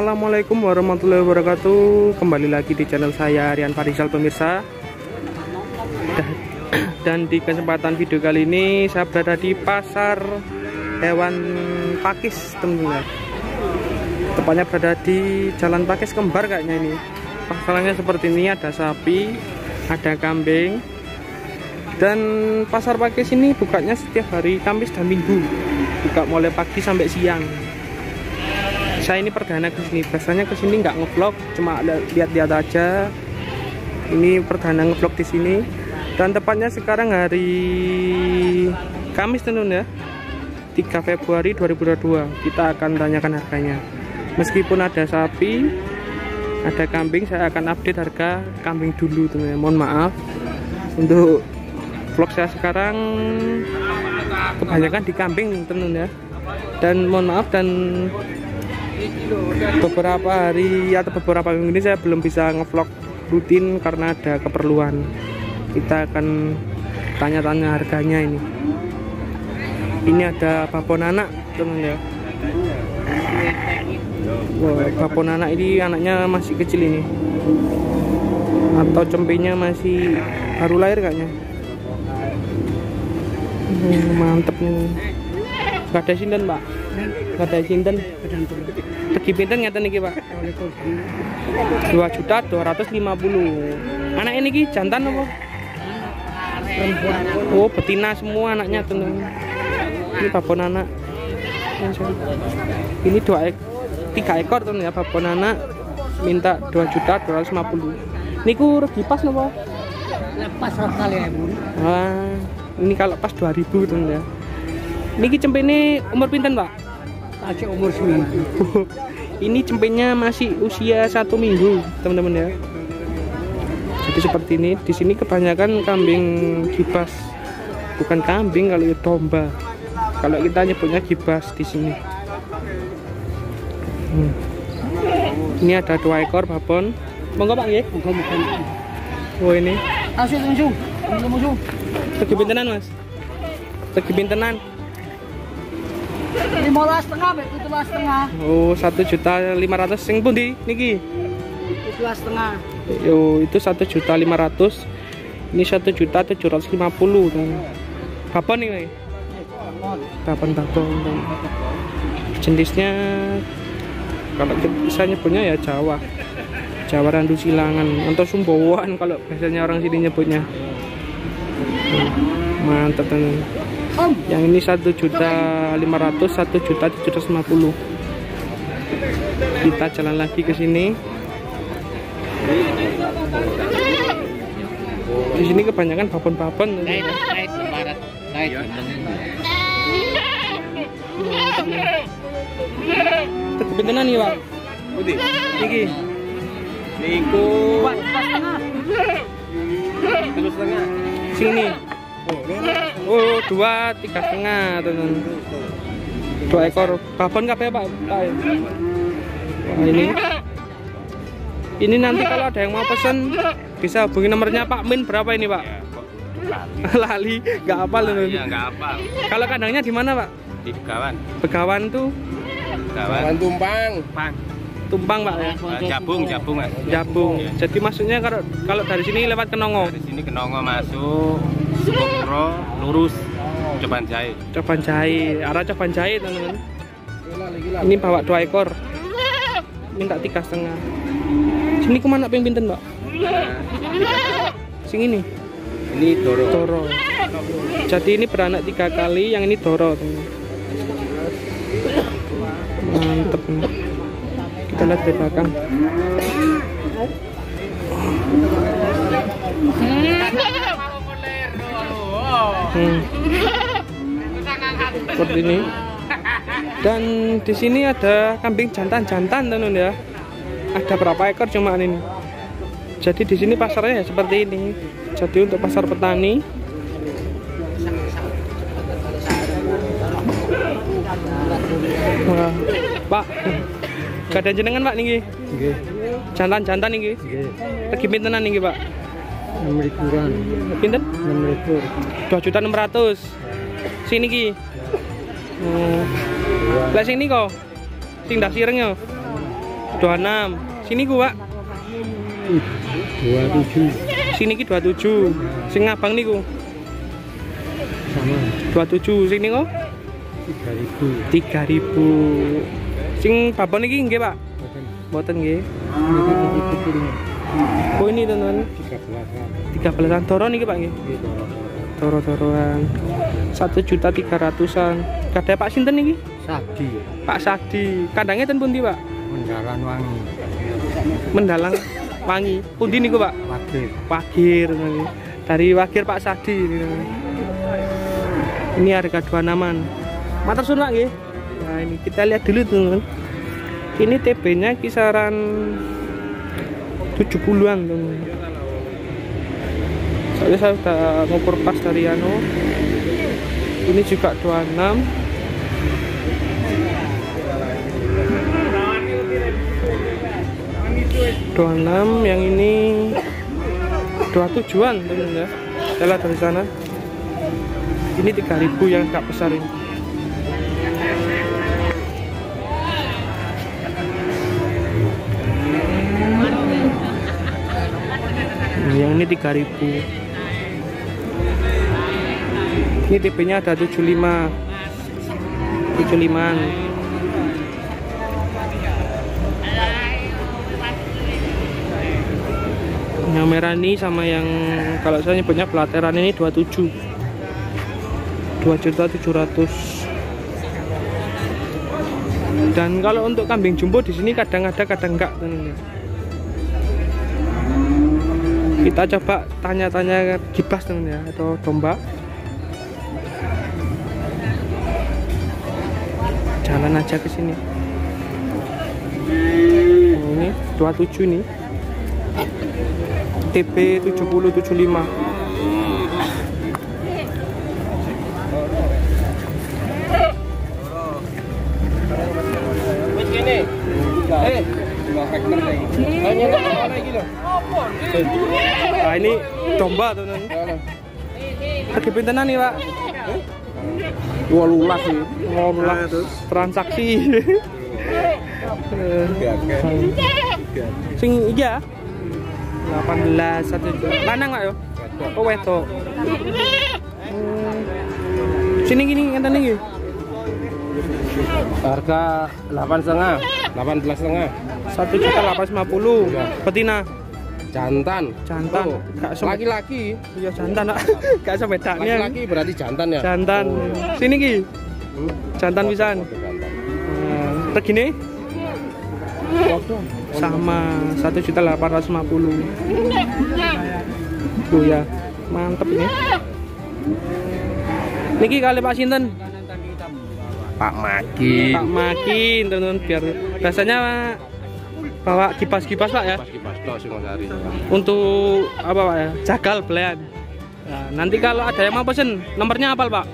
Assalamualaikum warahmatullahi wabarakatuh. Kembali lagi di channel saya Rian Farisal pemirsa. Dan- di kesempatan video kali ini Saya berada di pasar hewan Pakis teman-teman. Tepatnya berada di Jalan Pakis Kembar kayaknya ini. Pasarnya seperti ini ada sapi Ada kambing. Dan pasar Pakis ini bukanya setiap hari Kamis dan Minggu. Buka mulai pagi sampai siang saya ini perdana ke sini. Biasanya ke sini nggak ngevlog cuma lihat-lihat aja. Ini perdana ngevlog di sini. Dan tepatnya sekarang hari Kamis tenun ya. 3 Februari 2022 kita akan tanyakan harganya. Meskipun ada sapi ada kambing saya akan update harga kambing dulu teman mohon maaf. Untuk vlog saya sekarang kebanyakan di kambing tenun ya. Dan mohon maaf dan beberapa hari atau beberapa minggu ini saya belum bisa ngevlog rutin karena ada keperluan. Kita akan tanya-tanya harganya ini. Ini ada babon anak teman ya. Wah, babon anak ini anaknya masih kecil ini. Atau cempenya masih baru lahir kayaknya. Hmm, mantep nih. Gak ada sinden pak ada sinden Pergi pinten ngeten iki, Pak? 2 juta 250. Anak ini ki jantan apa? Oh, betina semua anaknya tenang. Ini babon anak. Ini dua ek tiga ekor tuh ya babon anak minta 2 juta 250. Niku regi pas napa? lepas kali ya bun Wah, ini kalau pas 2000 tuh ya. Niki cempene umur pinten, Pak? kasih umur seminggu ini cempenya masih usia satu minggu teman-teman ya. Jadi seperti ini di sini kebanyakan kambing gibas bukan kambing kalau itu domba. Kalau kita nyebutnya gibas di sini. Hmm. ini ada dua ekor babon. Monggo pak ya bukan bukan oh ini. Kasih langsung langsung pintenan mas. Pintenan lima belas setengah bet itu belas setengah. Oh satu juta lima ratus. Sing pundi niki? itu belas setengah. Yo, itu satu juta lima ratus. Ini satu juta tujuh ratus lima puluh babon nih babon babon jenisnya kalau bisa nyebutnya ya Jawa. Jawa randu silangan. Atau sumbawan kalau biasanya orang sini nyebutnya. Hmm, mantap teman om yang ini satu juta lima ratus satu juta tujuh ratus lima puluh. Kita jalan lagi ke sini. Di sini kebanyakan babon-babon. Naik naik barat. Naik. Kebetulan nih pak. Putih. iki Niku terus setengah. sini Oh, dua tiga setengah teman dua ekor babon kabeh pak Pak. Wah, ini ini nanti kalau ada yang mau pesen bisa hubungi nomornya Pak Min berapa ini Pak lali nggak hafal Iya, ini enggak apa. kalau kandangnya di mana Pak Di kawan. Begawan tuh Kawan tumpang. Pang. Tumpang Pak ya Nah, jabung, jabung, Mas. Jabung Iya. jadi maksudnya kalau kalau dari sini lewat Kenongo Dari sini ke Nongo masuk, Sukopro, lurus, Coban Jahit. Coban Jahe arah Coban Jahe teman-teman ini bawa dua ekor minta tiga setengah sini ke mana pengen pinten Pak sing ini Ini Doro. Doro. Jadi ini beranak tiga kali, yang ini Doro. teman. Mantep. nih. Kita lihat di belakang. Hmm. Seperti ini. Dan di sini ada kambing jantan-jantan teman ya. Ada berapa ekor cuma ini. Jadi di sini pasarnya ya seperti ini. Jadi untuk pasar petani Wah, Pak. Gak ada jenengan Pak niki. Nggih. Jantan-jantan niki. Nggih. Lagi pintenan niki, Pak. 6 ribuan. Pinten? 6 ribu. 2 juta 600. Sini ki. Oh. Lah sing niko. Sing ndak sireng yo. 26. Sini ku, Pak. Dua tujuh Sini ki 27. Sing abang niku sama 27. Sini kok tiga ribu. 3000. Sing babon iki nggih, Pak? Mboten nggih. Oh ini teman-teman tiga belasan. 13-an Doro niki Pak nggih. Gitu. Doro-doroan. 1 juta 300-an. Kadhe Pak sinten niki? Sadi Pak Sadi. Kandangnya ten pundi, Pak? mendaran wangi Mendalang Wangi. Pundi niku, Pak? wakil Wagir teman-teman. Dari Wagir Pak Sadi ini. Ini harga dua naman. Matur suwun Pak nggih. Nah, ini kita lihat dulu teman-teman. Ini TB-nya kisaran 70-an teman-teman. Soalnya saya sudah ngukur pas dari anu. Ini juga 26. dua enam yang ini dua tujuan teman ya saya dari sana ini 3000 yang agak besar ini yang ini 3000 ini TP nya ada 75 75an yang merah ini sama yang kalau saya nyebutnya pelateran ini 27 2 juta 700 dan kalau untuk kambing jumbo di sini kadang ada kadang enggak. Kita coba tanya-tanya gibas teman ya atau domba. Jalan aja ke sini. Ini 27 nih TP 7075 Nah ini domba teman-teman. Harga pintenan nih pak? Dua lulas sih. Transaksi. Sing iya. 18 satu. Lanang pak yo. Oh wedok. Hmm. Sini gini ngenten iki. Harga delapan setengah, delapan belas setengah. Satu juta delapan ratus lima puluh. Iya. Betina. Jantan. Jantan. Oh, Gak sem- Laki-laki. Iya jantan. Gak sampai bedanya. Laki-laki berarti jantan ya. Jantan. Sini ki. Hmm? Jantan pisan. Oke, jantan. Nah, sama satu juta delapan ratus lima puluh. Tuh ya, mantep ini. Niki kali Pak Sinten, Pak Maki. Pak Makin, teman-teman biar biasanya bawa kipas-kipas Pak ya Pas kipas tok Singosari. untuk apa Pak ya jagal belian. Nah, nanti kalau ada yang mau pesen nomornya apa Pak?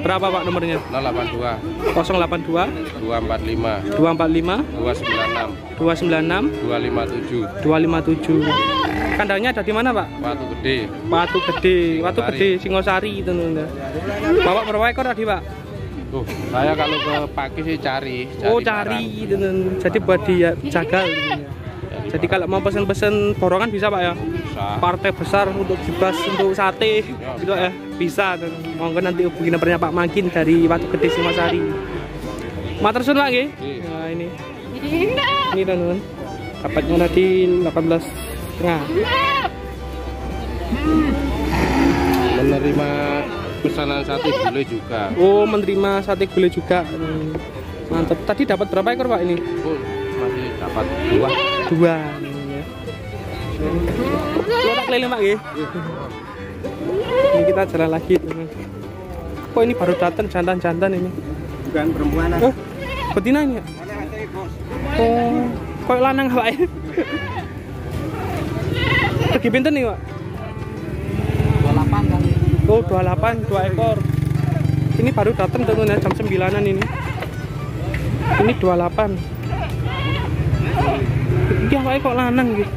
Berapa Pak nomornya? 082 082 245 245 296 296 257 257 kandangnya ada di mana pak? Watu gede. Watu gede Watu Singosari. gede Singosari teman-teman bawa berapa ekor tadi pak? Tuh, saya kalau ke Paki sih cari, oh barang. cari teman jadi buat dia jagal teman. jadi kalau mau pesen-pesen borongan bisa pak ya? Bisa. partai besar untuk gibas untuk sate gitu ya bisa teman. monggo nanti hubungi nomornya Pak Makin dari Watu Gede Singosari Matur suwun Pak nggih. Iya. Nah ini. Ini teman-teman. Dapatnya tadi 18 setengah. Menerima pesanan sate boleh juga. Oh, menerima sate gulai juga. Hmm. Mantap. Tadi dapat berapa ekor Pak ini? Oh, masih dapat dua. Dua. Ya. Kita keliling Pak nggih. Ini kita jalan lagi. Kok ini baru datang jantan-jantan ini? Bukan perempuan. Oh, betina ini. ya? Oh, kok lanang Pak? Pergi pinten nih Pak? 28 kali. Oh, 28, 2 ekor. Ini baru datang teman ya jam 9-an ini. Ini 28. Iya, Pak kok lanang gitu.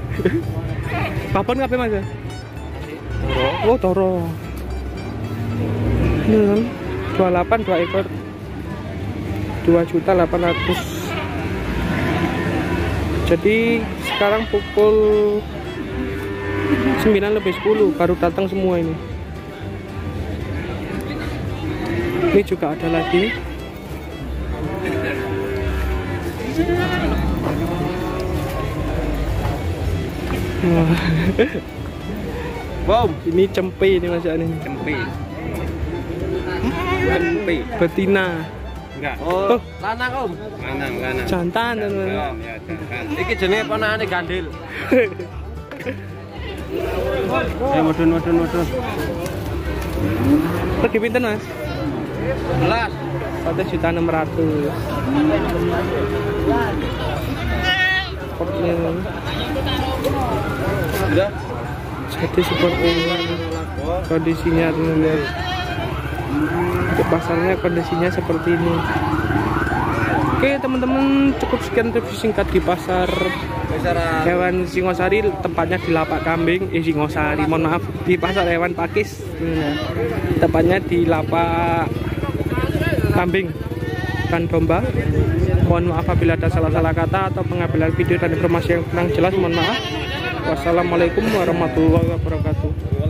Babon kabeh Mas? ya? Oh, toro. Ini kan 28 2 ekor. 2 juta 800. jadi sekarang pukul 9 lebih 10 baru datang semua ini ini juga ada lagi Wah, Bom. ini cempe ini masakan ini Cempe. Cempe. betina Enggak. oh Lanang om. Lanang, lanang. jantan teman-teman. Oh, ya, jangan. Iki jenenge ponakane gandil. Ayo mudun, mudun, mudun. Pergi pinten mas? Satu juta enam ratus. Supportnya Sudah. jadi support ini kondisinya teman-teman. Untuk pasarnya kondisinya seperti ini. Oke teman-teman cukup sekian review singkat di pasar hewan Singosari tempatnya di lapak kambing eh Singosari mohon maaf di pasar hewan Pakis tempatnya di lapak kambing dan domba. Mohon maaf apabila ada salah-salah kata atau pengambilan video dan informasi yang kurang jelas. Mohon maaf. Wassalamualaikum warahmatullahi wabarakatuh